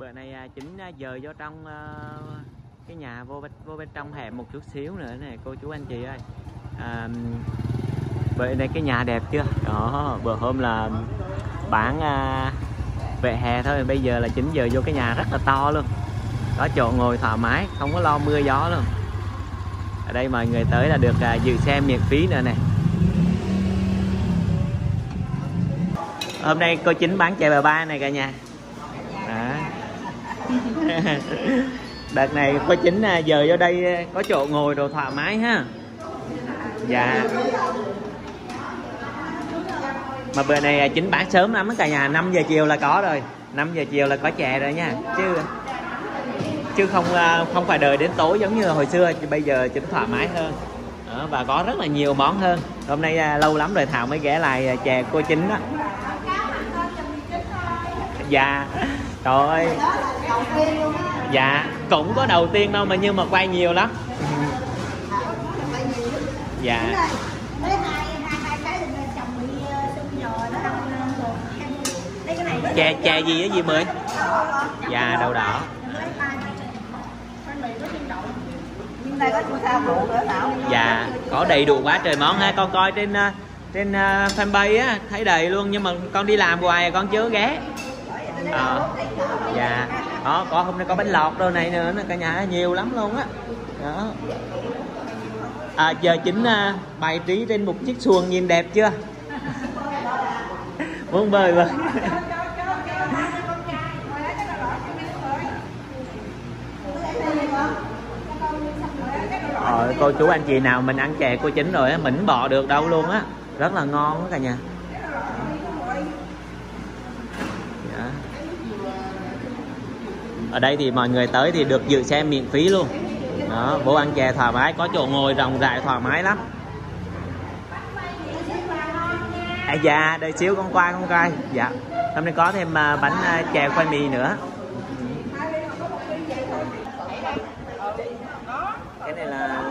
bữa nay à, chính à, giờ vô trong à, cái nhà vô bên, vô bên trong hẻm một chút xíu nữa này cô chú anh chị ơi. À, bữa này cái nhà đẹp chưa? Đó bữa hôm là bán à, vệ hè thôi bây giờ là chính giờ vô cái nhà rất là to luôn. Có chỗ ngồi thoải mái không có lo mưa gió luôn. Ở đây mọi người tới là được à, dự xe miễn phí nữa này hôm nay cô chính bán chè bà ba này cả nhà. đợt này cô chính à, giờ vô đây à, có chỗ ngồi đồ thoải mái ha. Dạ. Mà bữa này à, chính bán sớm lắm cả nhà 5 giờ chiều là có rồi. 5 giờ chiều là có chè rồi nha. Chứ chứ không không phải đợi đến tối giống như hồi xưa chứ bây giờ chính thoải mái hơn. Đó, và có rất là nhiều món hơn. Hôm nay lâu lắm rồi thảo mới ghé lại chè cô chính đó dạ trời ơi. Dạ cũng có đầu tiên đâu mà nhưng mà quay nhiều lắm. Dạ. Chè chè gì á, gì mười? Dạ đậu đỏ. Dạ có đầy đủ quá trời món ha. Con coi trên ờ, trên ờ, fanpage á, thấy đầy luôn. Nhưng mà con đi làm hoài, con chưa ghé ờ. Dạ. Đó có hôm nay có bánh lọt đâu này nữa nè, cả nhà nhiều lắm luôn á. Đó. À, giờ chính à, bài trí trên một chiếc xuồng nhìn đẹp chưa? Muốn bơi bơi. Ờ, cô chú anh chị nào mình ăn chè cô chính rồi á mỉnh bỏ được đâu luôn á. Rất là ngon đó cả nhà dạ ở đây thì mọi người tới thì được dự xe miễn phí luôn. Đó vô ăn chè thoải mái, có chỗ ngồi rộng rãi thoải mái lắm. À dạ đợi xíu, con qua, con coi. Dạ. Hôm nay có thêm à, bánh à, chè khoai mì nữa. Cái này là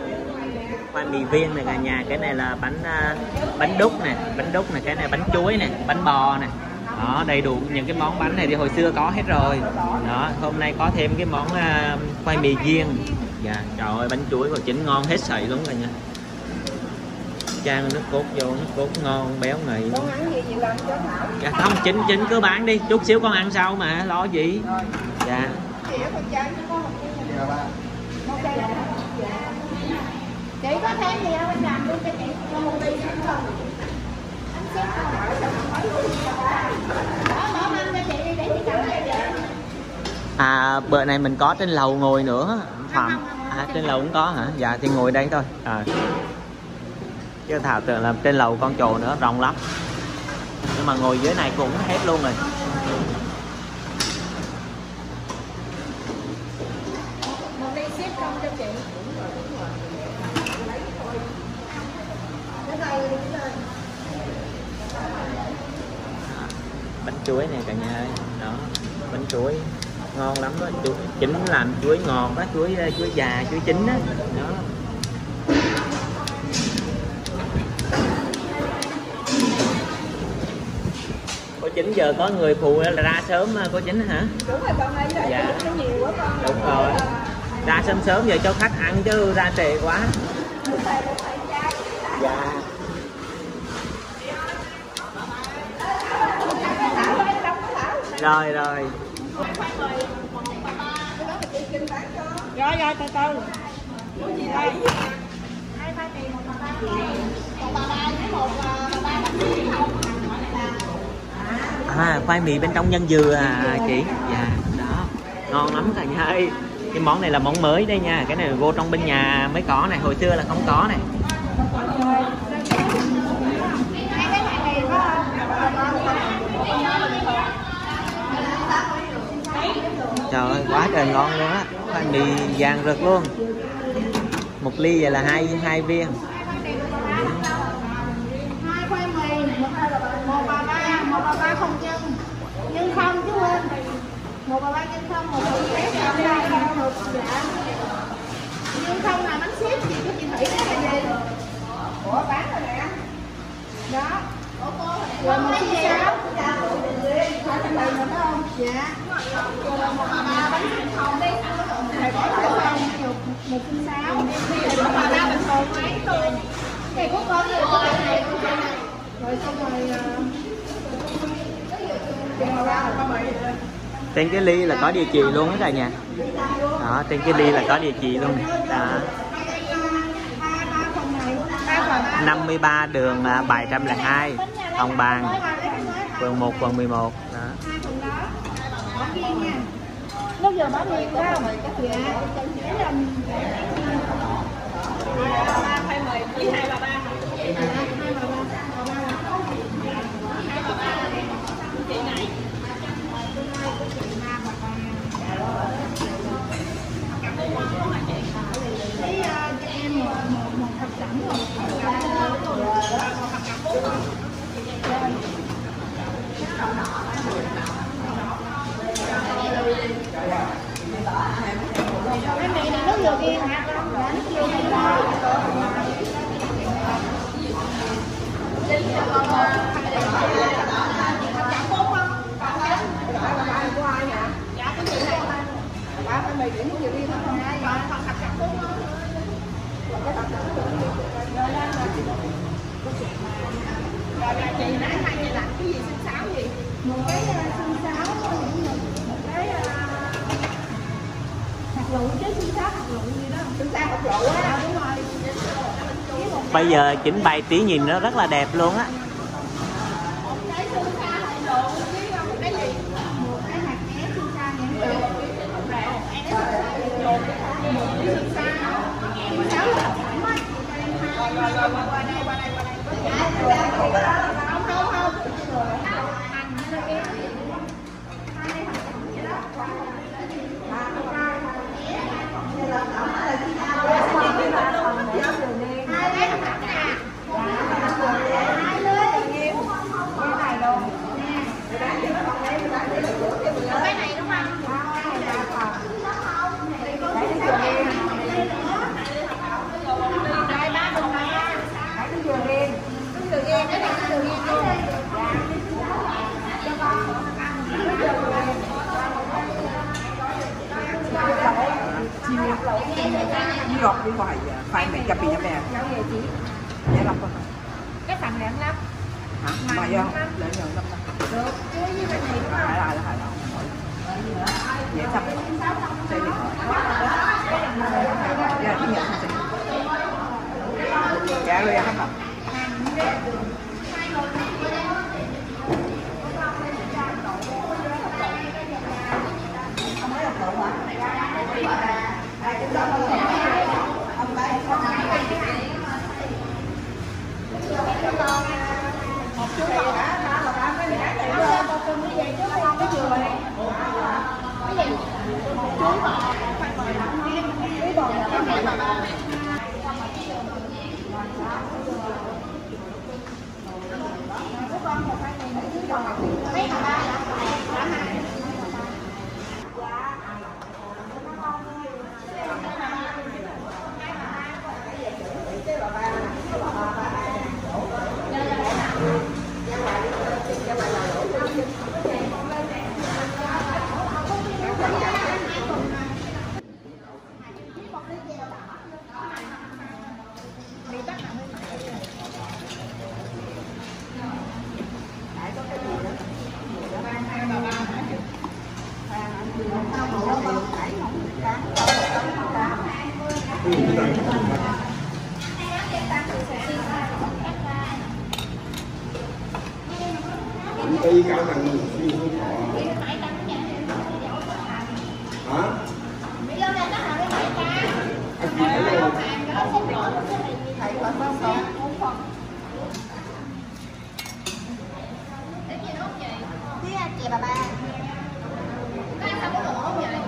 khoai mì viên này cả nhà. Cái này là bánh à, bánh đúc nè, bánh đúc này cái này bánh chuối nè, bánh bò nè đó đầy đủ những cái món bánh này thì hồi xưa có hết rồi. Đó hôm nay có thêm cái món à, khoai mì viên. Dạ trời ơi bánh chuối của chính ngon hết sậy luôn cả nhà chan nước cốt vô nước cốt ngon béo ngậy. Con ăn gì chị làm cho Thảo dạ không chính chính cứ bán đi. Chút xíu con ăn sau mà lo gì? Dạ. Chị có có thêm gì không anh làm luôn cho chị cho một ly nữa không À bữa này mình có trên lầu ngồi nữa Phạm à, trên lầu cũng có hả? Dạ thì ngồi đây thôi à. Chứ Thảo tưởng là trên lầu con trồ nữa rộng lắm Nhưng mà ngồi dưới này cũng hết luôn rồi một ly xếp không cho chị Bánh chuối này cả nhà ơi. Đó bánh chuối ngon lắm đó. Chuối, chính làm chuối ngọt á chuối chuối già chuối chín á. Đó. Cô chính giờ có người phụ là ra sớm à, cô chính hả? Đúng rồi con ơi Dạ. dạ. nhiều quá con. Đúng rồi. Ra sớm sớm giờ cho khách ăn chứ ra trễ quá. Dạ rồi rồi. Rồi rồi từ từ. Đây à khoai mì bên trong nhân dừa à chị. Dạ đó. Ngon lắm cả nhà ơi. Cái món này là món mới đây nha. Cái này vô trong bên nhà mới có này. Hồi xưa là không có này trời ơi quá trời ngon luôn á. Khoai mì vàng rực luôn. Một ly vậy là hai hai viên. Hai khoai mì một một bà ba một bà ba không chân, nhân không chứ quên một bà ba nhân không một bà xếp không đây không được dạ nhân không là bánh xếp gì của chị thủy đó là gì ủa bán rồi nè. Đó. Rồi một xí xáo phải thành bì phải không dạ rồi một ba bánh sinh không đi thầy có thể không một một trăm sáu thầy có ba bình mấy luôn thầy có có gì có này rồi xong rồi trên cái ly là có địa chỉ luôn hết cả nhà. Đó trên cái ly là có địa chỉ luôn. Đó. ba 53 đường à, 702 Hồng Bàng, phường 1 quận 11 đó hai đó nha lúc giờ bỏ đi, phải không dạ để làm ba khoai mì với hai bà ba hai bà ba Lấy ờ, cho em một một một hộp sẵn rồi. Cái mì này nước dừa riêng hả? Dạ, nước dừa riêng thôi. một cái ờ, xương sáo một cái ờ, lựu chứ xương sáo hạt lựu gì đó sáo hạt lựu á đúng rồi bây giờ chỉnh bày tí nhìn nó rất là đẹp luôn á Natal. Như ngọt đi ngoài khoai mẹ cà phê cho hả Bây giờ này nó hỏi cái này ta anh chị thấy không hàng cái đó không rõ được cái này thầy còn không có không còn cái gì đó chị cái chị bà ba cái sao có đồ không vậy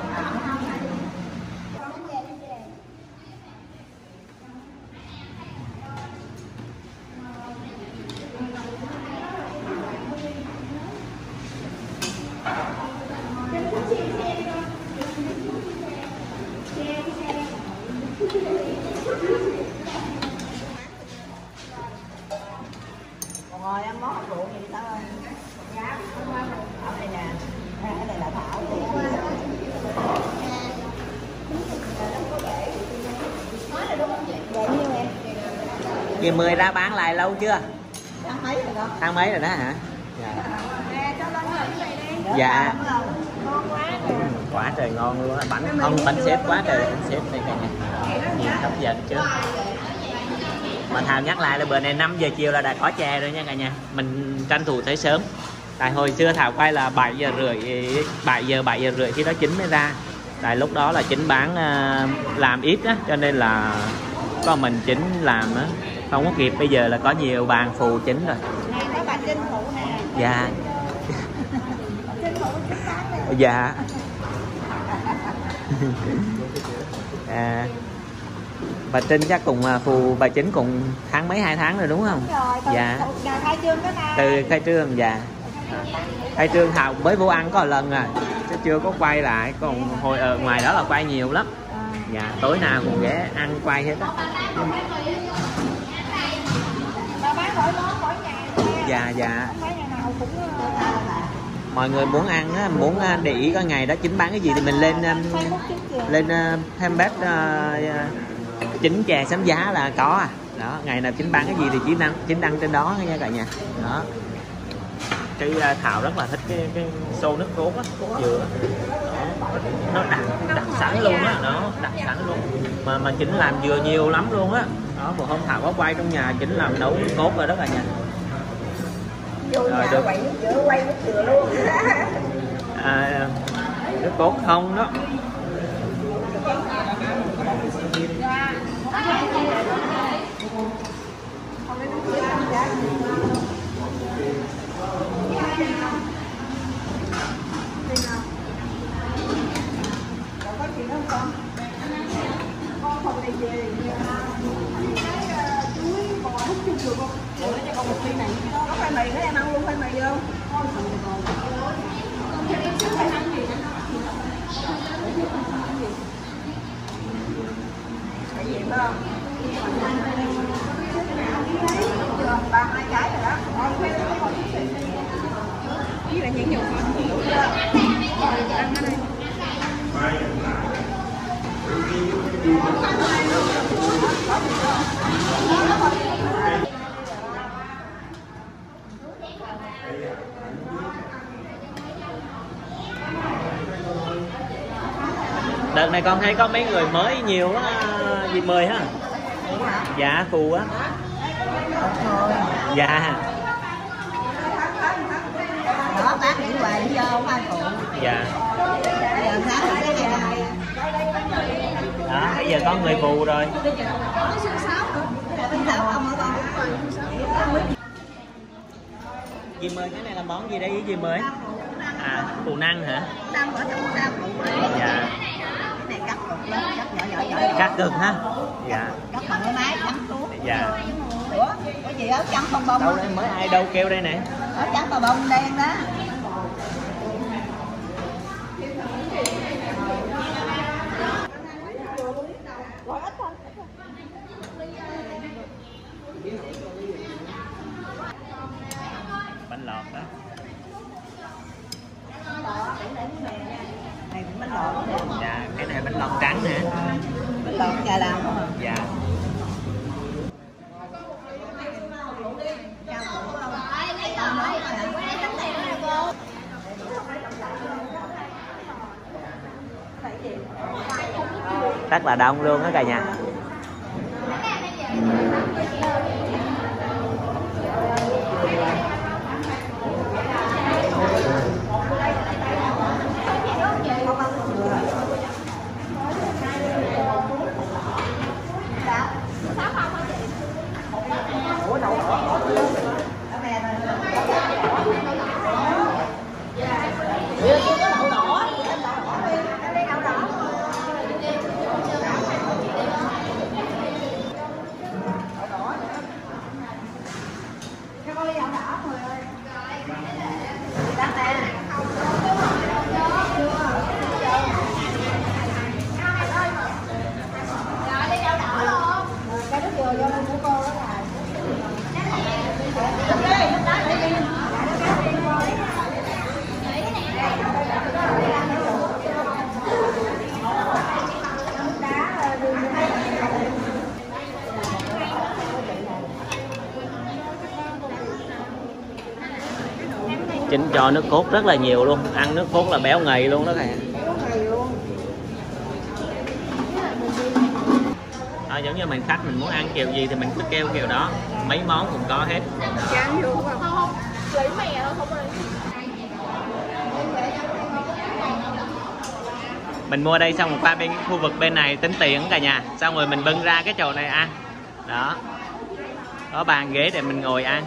dì mười ra bán lại lâu chưa? Tháng mấy rồi đó. tháng mấy rồi đó hả? Dạ. Dạ. Ngon quá trời. Ngon luôn á. Bánh không bánh xếp quá trời bánh xếp này cả nhà nhìn hấp dẫn chứ. Mà thào nhắc lại là bữa này 5 giờ chiều là đã có chè rồi nha cả nhà. Mình tranh thủ tới sớm. Tại hồi xưa thảo quay là 7 giờ rưỡi 7 giờ 7 giờ rưỡi khi đó chính mới ra. Tại lúc đó là chính bán à, làm ít á cho nên là có mình chính làm á không có kịp bây giờ là có nhiều bàn phụ chính rồi. Nè có bà trinh phụ nè. Dạ. Trinh phụ dạ. À, bà Trinh chắc cùng à, phù bà chính cùng tháng mấy hai tháng rồi đúng không? Đúng rồi từ Dạ. từ khai trương tới nay từ khai trương dạ. Khai trương thảo mới vô ăn có lần à chứ chưa có quay lại còn hồi ở ngoài đó là quay nhiều lắm. À. dạ tối nào cũng ghé ăn quay hết á dạ dạ. Mọi người muốn ăn á, muốn à, để ý có ngày đó chính bán cái gì thì mình lên à, lên à, thêm bếp chính chè sắm giá là có à. Đó, ngày nào chính bán cái gì thì chính đăng chính đăng trên đó nha cả nhà. Đó. Cái thảo rất là thích cái cái xô nước cốt á, dừa nó đặc đặc sẵn luôn á, đó, đặc sẵn luôn. Mà mà chính làm dừa nhiều lắm luôn á. Đó, một hôm thảo có quay trong nhà chính làm nấu nước cốt rồi đó cả nhà. Vô Rồi, được. quậy nước dừa quay nước dừa luôn. à, nước cốt không đó Có chuyện không con? Không đi về cái ờ, chuối bò hút chung được không? Ủa, một ly này. Có khoai mì nữa em ăn luôn khoai mì không? Cái gì phải không? Chưa, ba hai cái rồi đó. Con khoai mì còn chút xíu đi. Với lại những nhiều con. Đủ chưa? Rồi, ăn ở đây. Đợt này con thấy có mấy người mới nhiều á gì mời ha dạ phù á dạ. Đó bác nghỉ hoài lý do không ai phụ dạ. Đó bây giờ có người phù rồi. Gì mời cái này là món gì đây? Gì mời. À phù năng hả? Dạ này cắt cục lên cắt nhỏ nhỏ nhỏ cắt cực ha? Dạ. Cắt bằng cái máy trắng xuống. Dạ. Ủa có gì ớt trắng bông bông đâu đây? Mới ai đâu kêu đây nè. Ớt trắng bông bông đen đó bánh lọt đó này cũng bánh lọt nè dạ cái này bánh lọt trắng nè bánh lọt gà làm không à dạ rất là đông luôn á cả nhà. Cho nước cốt rất là nhiều luôn. Ăn nước cốt là béo ngậy luôn đó kìa. Có à, giống như mình khách mình muốn ăn kiểu gì thì mình cứ kêu kiểu đó. Mấy món cũng có hết. Chán vô không? không lấy mè thôi không ơi mình mua đây xong rồi qua bên khu vực bên này tính tiền cả nhà. Xong rồi mình bưng ra cái chỗ này ăn. Đó. Có bàn ghế để mình ngồi ăn.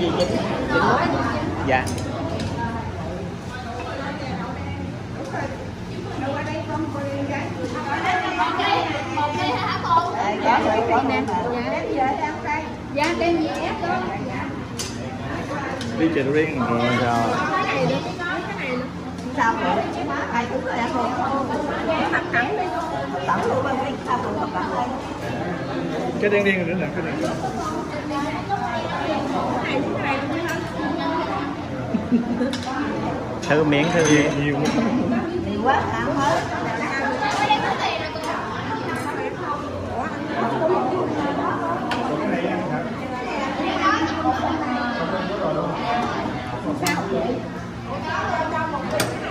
Gì chính chính dạ rồi, có nè. dạ đem gì ép đó đi chợ riêng rồi rồi Sao rồi? Hai thứ rồi ăn luôn. Thẳng thẳng đi. Tặng luôn bên cái sao rồi tặng đây. cái đen đen nữa là cái này thử miếng thử miếng nhiều quá ăn hết.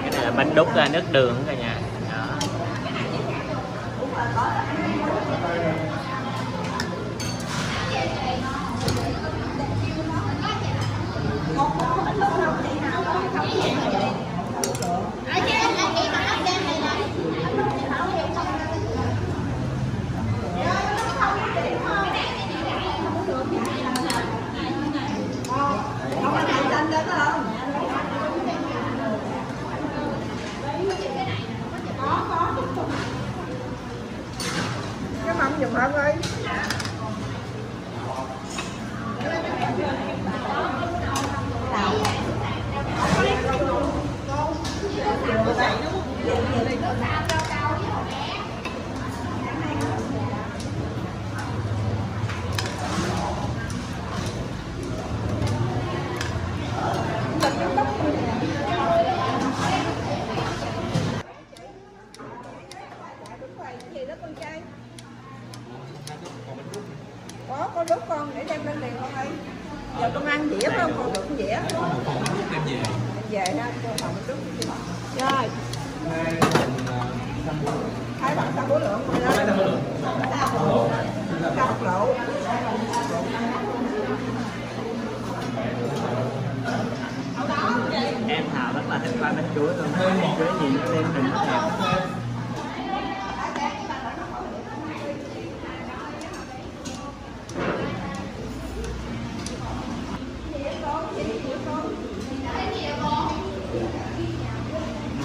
cái này là bánh đúc ra nước đường cả nhà đó. Không có chạy lên đó không? Cái mâm giùm hơn ơi. Gì đó con trai? Có, có con để đem lên liền con ơi. Giờ con ăn dĩa phải không? Con được dĩa. Đem về. Về ha, cho phòng đốt. Rồi. Hai bạn sao bố lượng rồi đó. Sao bố lượng? Sao bố lộ? em thảo rất là thích qua bánh chuối luôn bánh chuối nhìn nó lên hình nó đẹp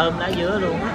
thơm lá dứa luôn á.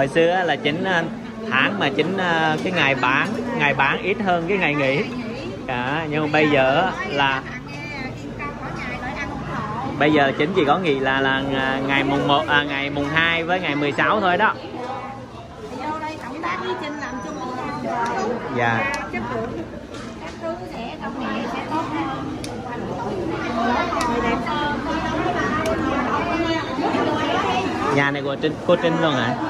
hồi xưa là chính ờ, tháng mà chính ờ, cái ngày bán ngày bán ít hơn cái ngày nghỉ. Cả nhưng mà bây giờ là bây giờ chính chỉ có nghỉ là là ờ, ngày mùng 1 à, ngày mùng 2 với ngày 16 thôi đó. Dạ. Nhà này của trinh cô trinh luôn hả? à?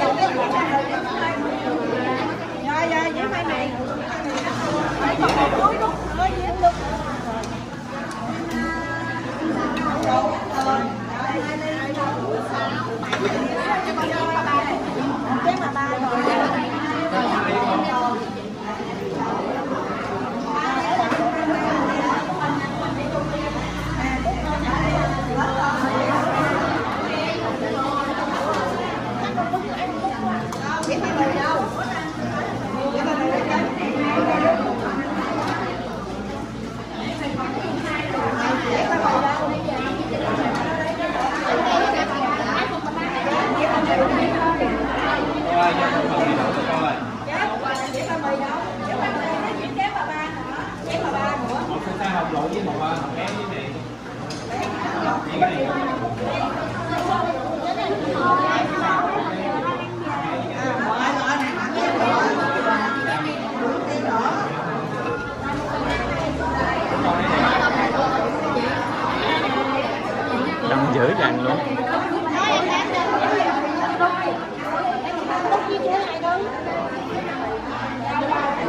Rồi rồi, vậy mai này. Phải còn một cuối đúng, mới nhiễm được. Rồi.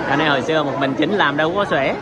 anh này hồi xưa một mình chính làm đâu có xuể.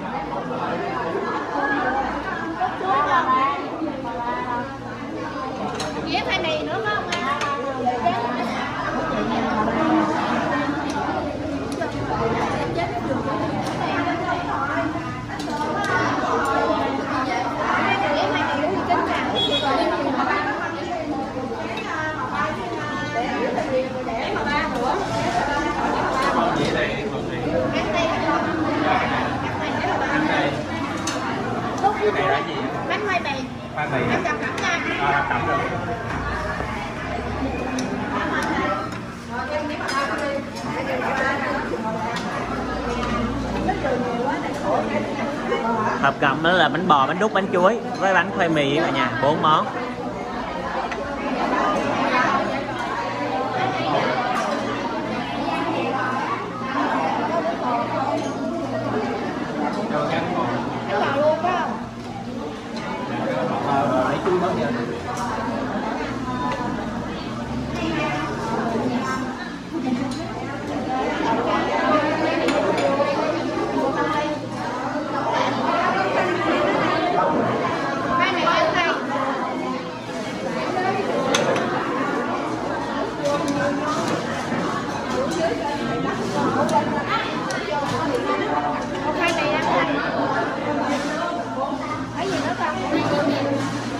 Hộp cộng đó là bánh bò, bánh đúc, bánh chuối với bánh khoai mì cả nhà, bốn món cái lò luôn phải không hai mì ăn thay một hai mì ăn thay Thấy gì nữa không?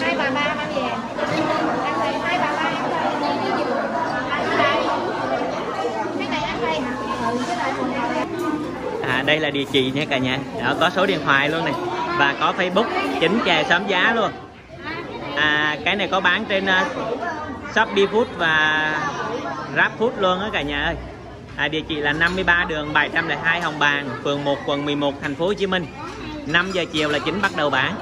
Hai bà ba mang về. Ăn đây, hai bà ba ăn đây. Ăn đây. Cái này ăn đây hả? Ừ, cái này còn đây. à, đây là địa chỉ nha cả nhà. Đó, có số điện thoại luôn này. Và có facebook chính chè sớm giá luôn. À, cái này có bán trên uh, shopee food và grab food luôn á cả nhà ơi. À, địa chỉ là 53 đường 702 Hồng Bàng phường 1 quận 11 thành phố Hồ Chí Minh. 5 giờ chiều là chính bắt đầu bán.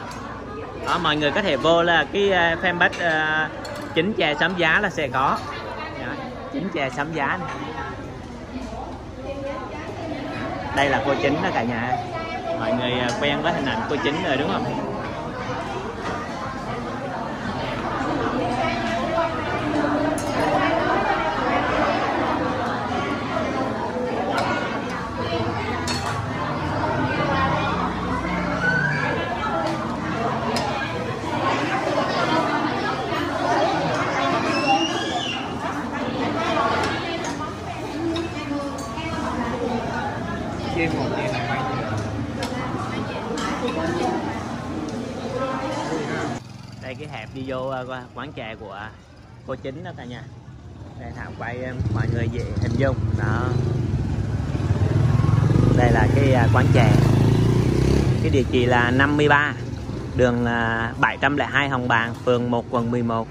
Đó, mọi người có thể vô là cái uh, fanpage uh, chính chè sớm giá là sẽ có. Chính chè sắm giá này. Đây là cô chính đó cả nhà. Mọi người à, quen với hình ảnh cô chính rồi, đúng không? Chim một gì này mấy đây, cái hẹp đi vô ờ, quán chè của cô chính đó cả nhà đây thảo quay ờ, mọi người về hình dung. Đó. Đây là cái ờ, quán chè cái địa chỉ là 53 đường 702 Hồng Bàng, phường 1 quận 11